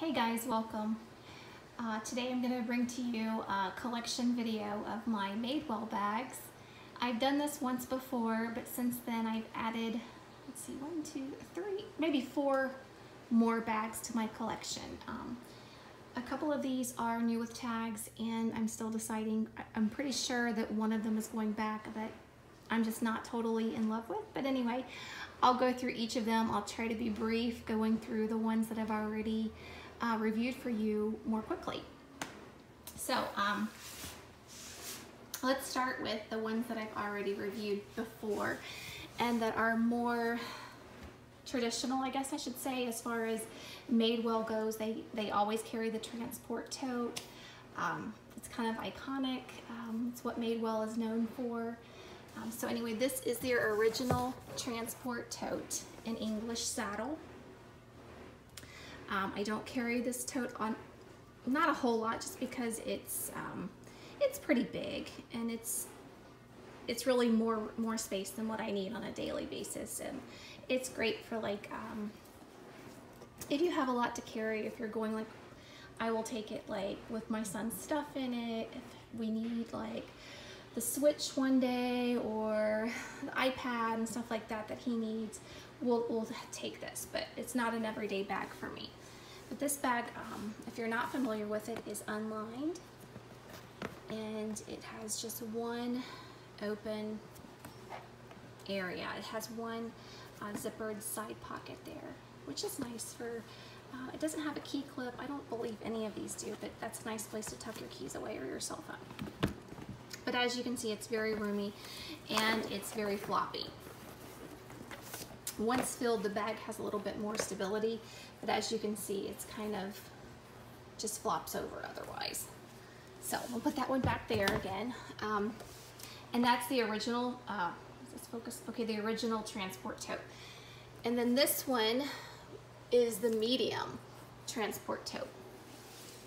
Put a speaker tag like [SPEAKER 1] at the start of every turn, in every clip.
[SPEAKER 1] Hey guys, welcome. Uh, today I'm going to bring to you a collection video of my Madewell bags. I've done this once before, but since then I've added, let's see, one, two, three, maybe four more bags to my collection. Um, a couple of these are new with tags and I'm still deciding, I'm pretty sure that one of them is going back that I'm just not totally in love with. But anyway, I'll go through each of them. I'll try to be brief going through the ones that I've already uh, reviewed for you more quickly. So um, let's start with the ones that I've already reviewed before and that are more traditional, I guess I should say, as far as Madewell goes. They, they always carry the transport tote. Um, it's kind of iconic. Um, it's what Madewell is known for. Um, so anyway, this is their original transport tote an English saddle. Um, I don't carry this tote on, not a whole lot, just because it's um, it's pretty big and it's it's really more more space than what I need on a daily basis, and it's great for like um, if you have a lot to carry. If you're going like, I will take it like with my son's stuff in it. If we need like the Switch one day or the iPad and stuff like that that he needs, we'll, we'll take this, but it's not an everyday bag for me. But this bag, um, if you're not familiar with it, is unlined and it has just one open area. It has one uh, zippered side pocket there, which is nice for, uh, it doesn't have a key clip. I don't believe any of these do, but that's a nice place to tuck your keys away or your cell phone. But as you can see, it's very roomy and it's very floppy. Once filled, the bag has a little bit more stability, but as you can see, it's kind of just flops over otherwise. So we'll put that one back there again. Um, and that's the original, uh, let's focus, okay, the original transport tote. And then this one is the medium transport tote.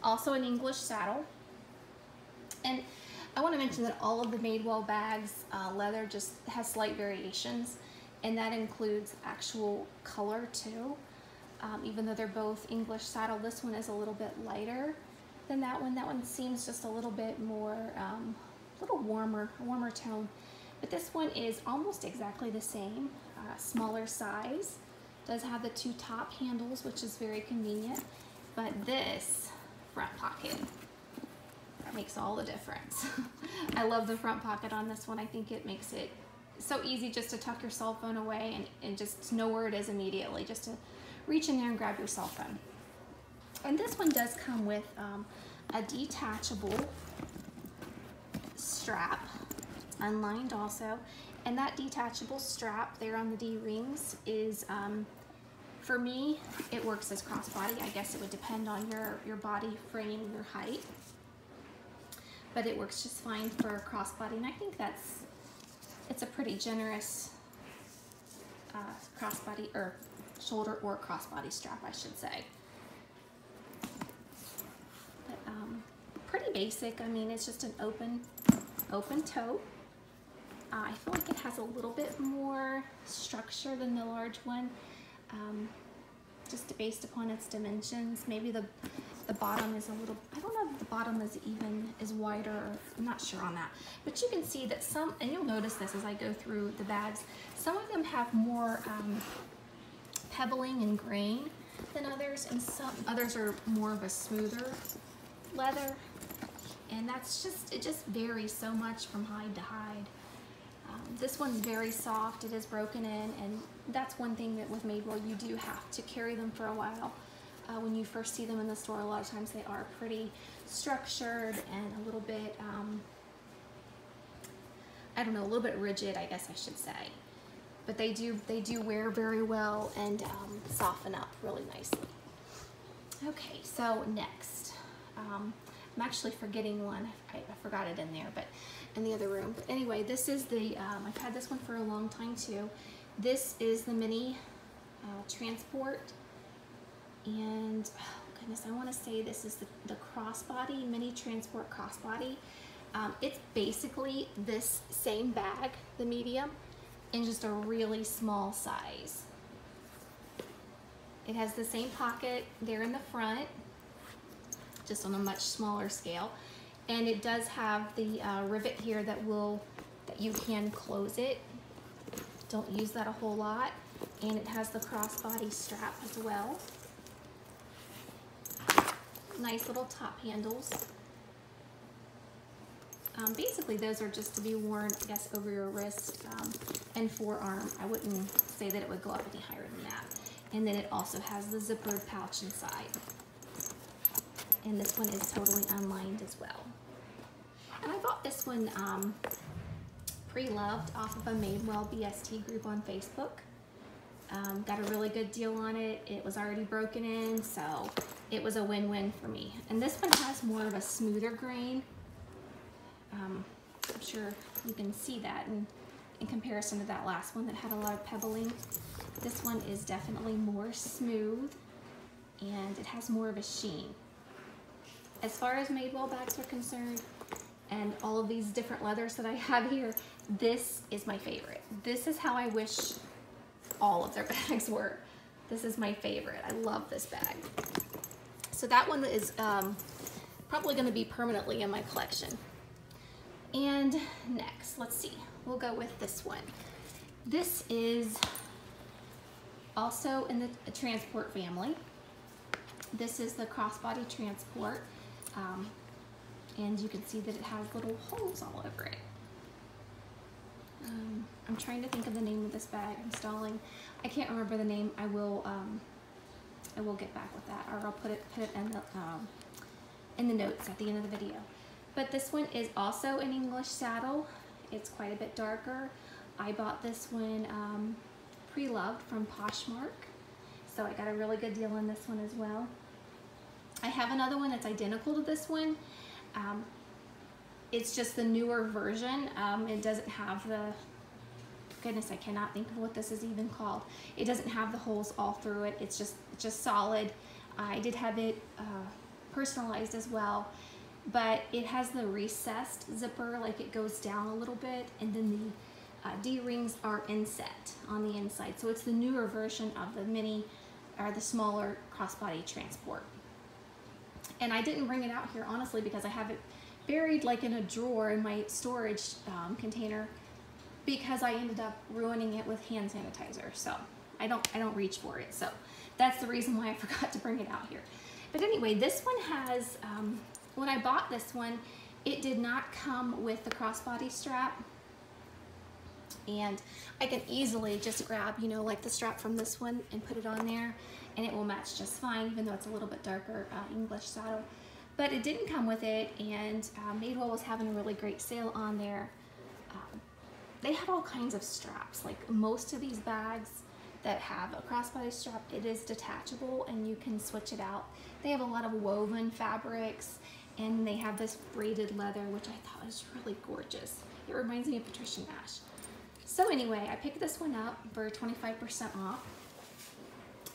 [SPEAKER 1] Also an English saddle. And I want to mention that all of the Madewell bags, uh, leather just has slight variations and that includes actual color too. Um, even though they're both English saddle, this one is a little bit lighter than that one. That one seems just a little bit more, um, a little warmer, warmer tone. But this one is almost exactly the same, uh, smaller size. Does have the two top handles, which is very convenient. But this front pocket makes all the difference. I love the front pocket on this one. I think it makes it so easy just to tuck your cell phone away and, and just know where it is immediately, just to reach in there and grab your cell phone. And this one does come with um, a detachable strap, unlined also. And that detachable strap there on the D-rings is, um, for me, it works as crossbody. I guess it would depend on your, your body frame, your height but it works just fine for crossbody. And I think that's, it's a pretty generous uh, crossbody, or shoulder or crossbody strap, I should say. But um, pretty basic. I mean, it's just an open, open tote. Uh, I feel like it has a little bit more structure than the large one, um, just based upon its dimensions. Maybe the the bottom is a little, I don't know if the bottom is even, is wider, I'm not sure on that. But you can see that some, and you'll notice this as I go through the bags, some of them have more um, pebbling and grain than others, and some others are more of a smoother leather. And that's just, it just varies so much from hide to hide. Um, this one's very soft, it is broken in, and that's one thing that with Madewell you do have to carry them for a while uh, when you first see them in the store, a lot of times they are pretty structured and a little bit, um, I don't know, a little bit rigid, I guess I should say. But they do, they do wear very well and um, soften up really nicely. Okay, so next, um, I'm actually forgetting one. I, I, forgot it in there, but in the other room. But anyway, this is the, um, I've had this one for a long time too. This is the mini uh, transport and oh goodness, I want to say this is the, the crossbody, mini transport crossbody. Um, it's basically this same bag, the medium, in just a really small size. It has the same pocket there in the front, just on a much smaller scale. And it does have the uh, rivet here that will, that you can close it. Don't use that a whole lot. And it has the crossbody strap as well. Nice little top handles. Um, basically, those are just to be worn, I guess, over your wrist um, and forearm. I wouldn't say that it would go up any higher than that. And then it also has the zippered pouch inside. And this one is totally unlined as well. And I bought this one um, pre-loved off of a Madewell BST group on Facebook. Um, got a really good deal on it. It was already broken in, so it was a win-win for me. And this one has more of a smoother grain um, I'm sure you can see that in, in comparison to that last one that had a lot of pebbling. This one is definitely more smooth and it has more of a sheen. As far as Madewell bags are concerned, and all of these different leathers that I have here, this is my favorite. This is how I wish all of their bags were. This is my favorite. I love this bag. So that one is um, probably gonna be permanently in my collection. And next, let's see, we'll go with this one. This is also in the transport family. This is the crossbody transport. Um, and you can see that it has little holes all over it. Um, I'm trying to think of the name of this bag. I'm stalling. I can't remember the name. I will. Um, I will get back with that, or I'll put it put it in the um, in the notes at the end of the video. But this one is also an English saddle. It's quite a bit darker. I bought this one um, pre-loved from Poshmark. So I got a really good deal on this one as well. I have another one that's identical to this one. Um, it's just the newer version. Um, it doesn't have the, goodness, I cannot think of what this is even called. It doesn't have the holes all through it. It's just, just solid. I did have it uh, personalized as well but it has the recessed zipper, like it goes down a little bit, and then the uh, D-rings are inset on the inside. So it's the newer version of the mini, or the smaller crossbody transport. And I didn't bring it out here, honestly, because I have it buried like in a drawer in my storage um, container because I ended up ruining it with hand sanitizer. So I don't, I don't reach for it. So that's the reason why I forgot to bring it out here. But anyway, this one has um, when I bought this one, it did not come with the crossbody strap. And I can easily just grab, you know, like the strap from this one and put it on there and it will match just fine, even though it's a little bit darker uh, English saddle. But it didn't come with it and uh, Madewell was having a really great sale on there. Um, they have all kinds of straps, like most of these bags that have a crossbody strap, it is detachable and you can switch it out. They have a lot of woven fabrics and they have this braided leather, which I thought was really gorgeous. It reminds me of Patricia Nash. So anyway, I picked this one up for 25% off.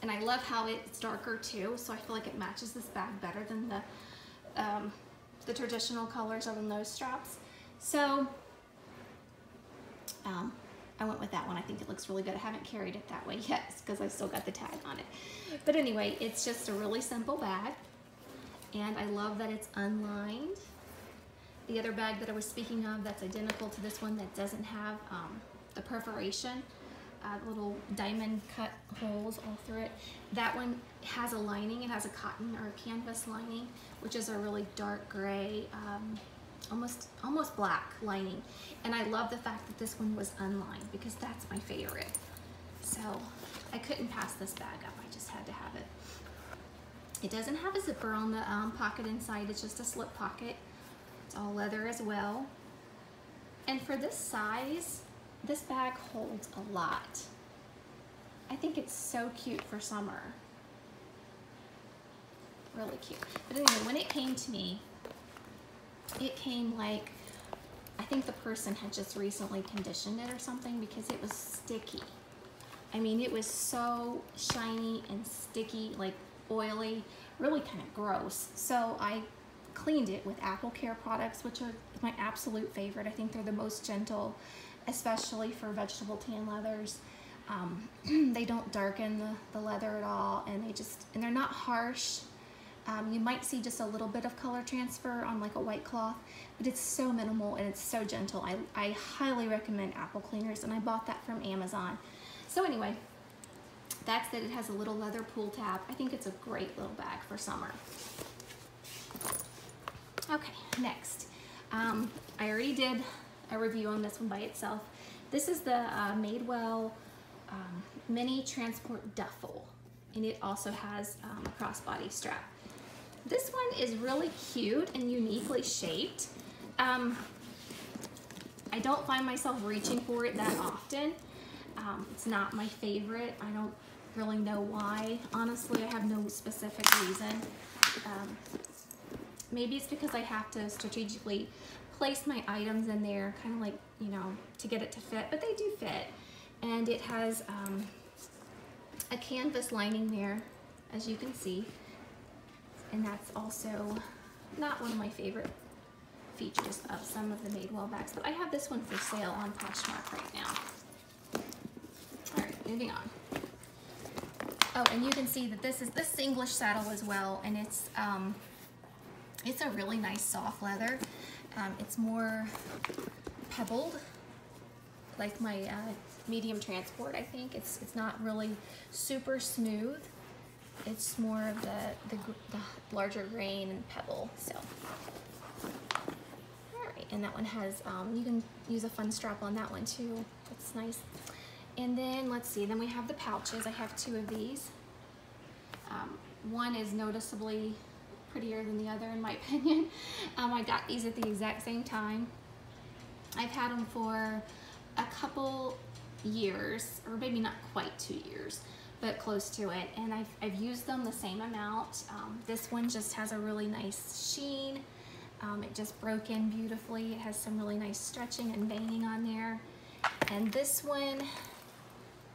[SPEAKER 1] And I love how it's darker too, so I feel like it matches this bag better than the, um, the traditional colors of the nose straps. So um, I went with that one. I think it looks really good. I haven't carried it that way yet because I still got the tag on it. But anyway, it's just a really simple bag and I love that it's unlined. The other bag that I was speaking of that's identical to this one that doesn't have um, the perforation, uh, little diamond cut holes all through it. That one has a lining, it has a cotton or a canvas lining, which is a really dark gray, um, almost almost black lining. And I love the fact that this one was unlined because that's my favorite. So I couldn't pass this bag up, I just had to have it. It doesn't have a zipper on the um, pocket inside, it's just a slip pocket. It's all leather as well. And for this size, this bag holds a lot. I think it's so cute for summer. Really cute. But anyway, when it came to me, it came like, I think the person had just recently conditioned it or something because it was sticky. I mean, it was so shiny and sticky, like oily, really kind of gross. So I cleaned it with Apple Care products, which are my absolute favorite. I think they're the most gentle, especially for vegetable tan leathers. Um, they don't darken the, the leather at all, and they just, and they're not harsh. Um, you might see just a little bit of color transfer on like a white cloth, but it's so minimal and it's so gentle. I, I highly recommend Apple Cleaners and I bought that from Amazon. So anyway, that's that it has a little leather pull tab. I think it's a great little bag for summer. Okay, next. Um, I already did a review on this one by itself. This is the uh, Madewell um, Mini Transport Duffel, and it also has um, a crossbody strap. This one is really cute and uniquely shaped. Um, I don't find myself reaching for it that often. Um, it's not my favorite. I don't really know why. Honestly, I have no specific reason. Um, maybe it's because I have to strategically place my items in there, kind of like, you know, to get it to fit, but they do fit. And it has um, a canvas lining there, as you can see. And that's also not one of my favorite features of some of the Madewell bags, but I have this one for sale on Poshmark right now. All right, moving on. Oh, and you can see that this is this English saddle as well, and it's um, it's a really nice soft leather. Um, it's more pebbled, like my uh, medium transport, I think. It's, it's not really super smooth. It's more of the, the, the larger grain and pebble, so. All right, and that one has, um, you can use a fun strap on that one too. It's nice. And then, let's see, then we have the pouches. I have two of these. Um, one is noticeably prettier than the other in my opinion. Um, I got these at the exact same time. I've had them for a couple years, or maybe not quite two years, but close to it. And I've, I've used them the same amount. Um, this one just has a really nice sheen. Um, it just broke in beautifully. It has some really nice stretching and veining on there. And this one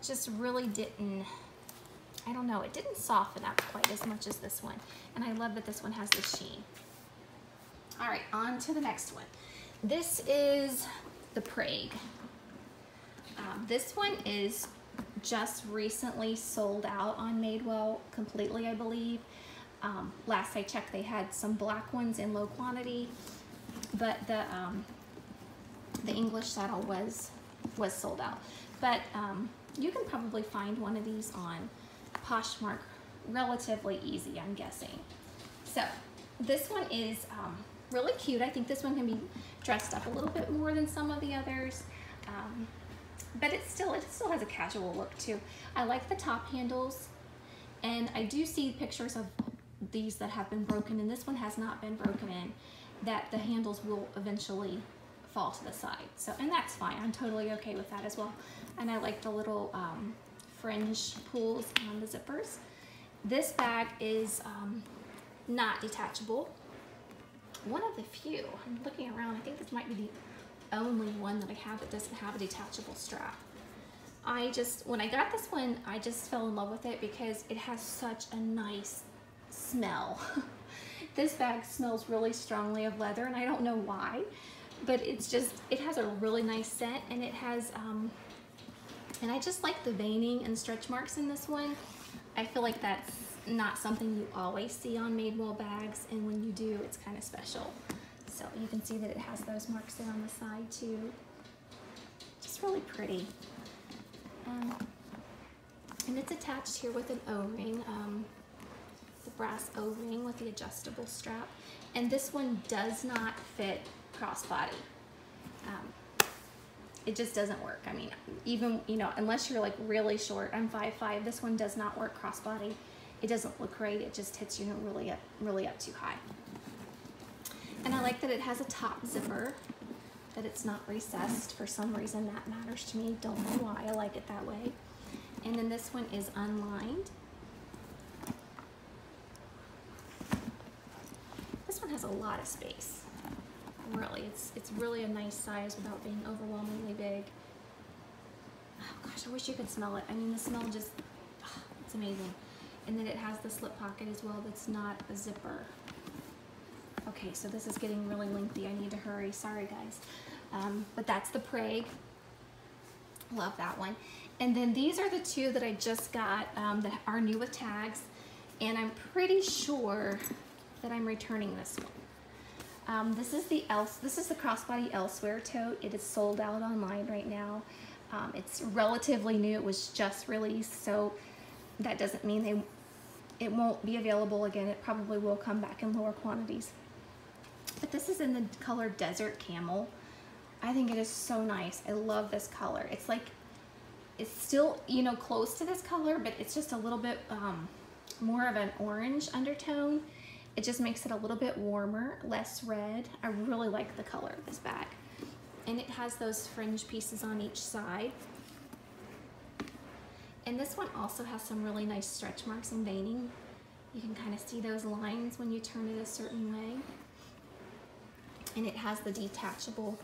[SPEAKER 1] just really didn't I don't know, it didn't soften up quite as much as this one. And I love that this one has the sheen. All right, on to the next one. This is the Prague. Um, this one is just recently sold out on Madewell completely, I believe. Um, last I checked, they had some black ones in low quantity, but the um, the English saddle was was sold out. But um, you can probably find one of these on Poshmark relatively easy, I'm guessing. So this one is um, really cute. I think this one can be dressed up a little bit more than some of the others. But it still, it still has a casual look too. I like the top handles and I do see pictures of these that have been broken and this one has not been broken in that the handles will eventually fall to the side. So, and that's fine. I'm totally okay with that as well. And I like the little um, fringe pulls on the zippers. This bag is um, not detachable. One of the few, I'm looking around, I think this might be the only one that I have that doesn't have a detachable strap. I just, when I got this one, I just fell in love with it because it has such a nice smell. this bag smells really strongly of leather and I don't know why, but it's just, it has a really nice scent and it has um, and I just like the veining and stretch marks in this one. I feel like that's not something you always see on Madewell bags, and when you do, it's kind of special. So you can see that it has those marks there on the side too. Just really pretty. Um, and it's attached here with an O-ring, um, the brass O-ring with the adjustable strap. And this one does not fit crossbody. Um, it just doesn't work. I mean, even, you know, unless you're like really short, I'm 5'5", this one does not work crossbody. It doesn't look great, it just hits you really up, really up too high. And I like that it has a top zipper, that it's not recessed. For some reason that matters to me, don't know why, I like it that way. And then this one is unlined. This one has a lot of space really. It's, it's really a nice size without being overwhelmingly big. Oh gosh, I wish you could smell it. I mean, the smell just, oh, it's amazing. And then it has the slip pocket as well that's not a zipper. Okay, so this is getting really lengthy. I need to hurry. Sorry, guys. Um, but that's the Prague. Love that one. And then these are the two that I just got um, that are new with tags. and I'm pretty sure that I'm returning this one. Um, this is the else. This is the crossbody elsewhere tote. It is sold out online right now. Um, it's relatively new. It was just released, so that doesn't mean they it won't be available again. It probably will come back in lower quantities. But this is in the color Desert Camel. I think it is so nice. I love this color. It's like, it's still, you know, close to this color, but it's just a little bit um, more of an orange undertone. It just makes it a little bit warmer, less red. I really like the color of this bag. And it has those fringe pieces on each side. And this one also has some really nice stretch marks and veining. You can kind of see those lines when you turn it a certain way. And it has the detachable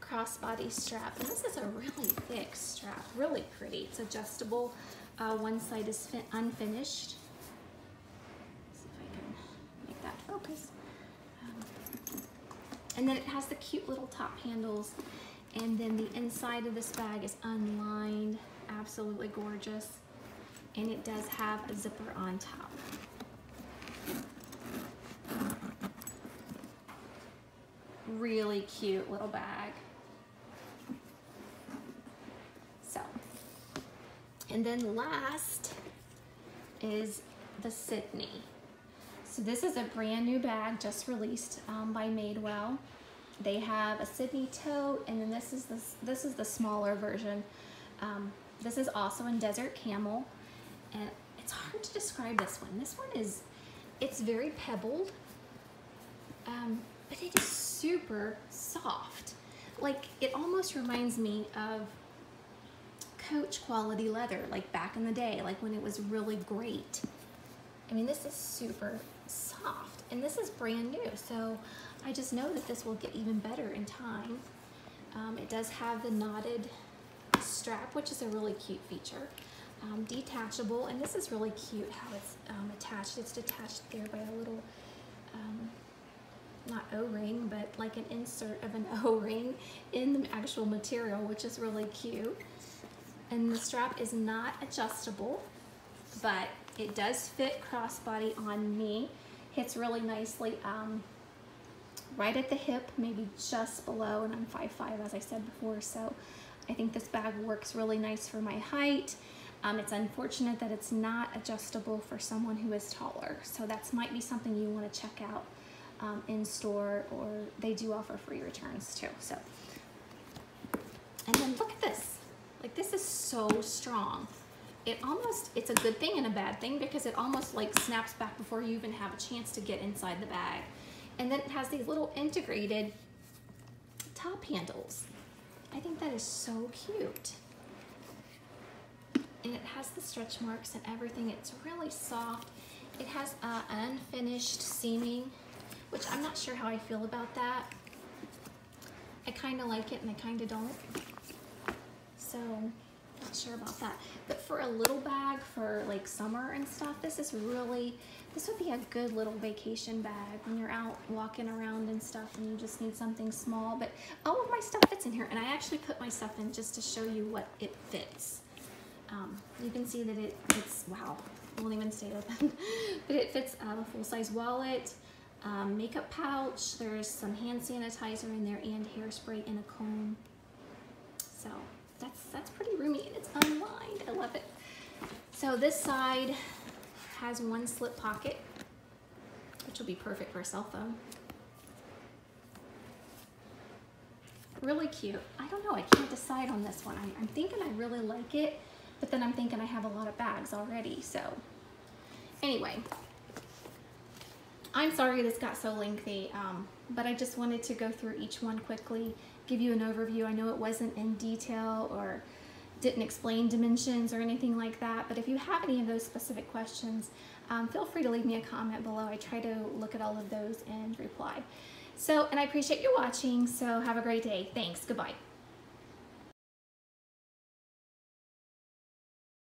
[SPEAKER 1] crossbody strap. And this is a really thick strap, really pretty. It's adjustable. Uh, one side is unfinished. see if I can make that focus. Um, and then it has the cute little top handles. And then the inside of this bag is unlined absolutely gorgeous. And it does have a zipper on top. Really cute little bag. So, and then last is the Sydney. So this is a brand new bag just released um, by Madewell. They have a Sydney tote, and then this is the, this is the smaller version. Um, this is also in Desert Camel. And it's hard to describe this one. This one is, it's very pebbled, um, but it is super soft. Like, it almost reminds me of Coach quality leather, like back in the day, like when it was really great. I mean, this is super soft, and this is brand new, so I just know that this will get even better in time. Um, it does have the knotted strap, which is a really cute feature. Um, detachable, and this is really cute how it's um, attached. It's detached there by a little, um, not O-ring, but like an insert of an O-ring in the actual material, which is really cute. And the strap is not adjustable, but it does fit crossbody on me. Hits really nicely um, right at the hip, maybe just below, and I'm 5'5", as I said before, so I think this bag works really nice for my height. Um, it's unfortunate that it's not adjustable for someone who is taller. So that might be something you want to check out um, in store or they do offer free returns too. So, and then look at this. Like this is so strong. It almost, it's a good thing and a bad thing because it almost like snaps back before you even have a chance to get inside the bag. And then it has these little integrated top handles. I think that is so cute. And it has the stretch marks and everything. It's really soft. It has uh, unfinished seaming, which I'm not sure how I feel about that. I kind of like it and I kind of don't. So, not sure about that. But for a little bag for like summer and stuff, this is really this would be a good little vacation bag when you're out walking around and stuff and you just need something small. But all of my stuff fits in here and I actually put my stuff in just to show you what it fits. Um, you can see that it, it's, wow, won't even stay open. but it fits uh, a full-size wallet, um, makeup pouch, there's some hand sanitizer in there and hairspray in a comb. So that's, that's pretty roomy and it's unlined. I love it. So this side has one slip pocket, which will be perfect for a cell phone. Really cute. I don't know, I can't decide on this one. I'm, I'm thinking I really like it, but then I'm thinking I have a lot of bags already, so. Anyway, I'm sorry this got so lengthy, um, but I just wanted to go through each one quickly, give you an overview. I know it wasn't in detail or didn't explain dimensions or anything like that, but if you have any of those specific questions, um, feel free to leave me a comment below. I try to look at all of those and reply. So, and I appreciate you watching, so have a great day. Thanks, goodbye.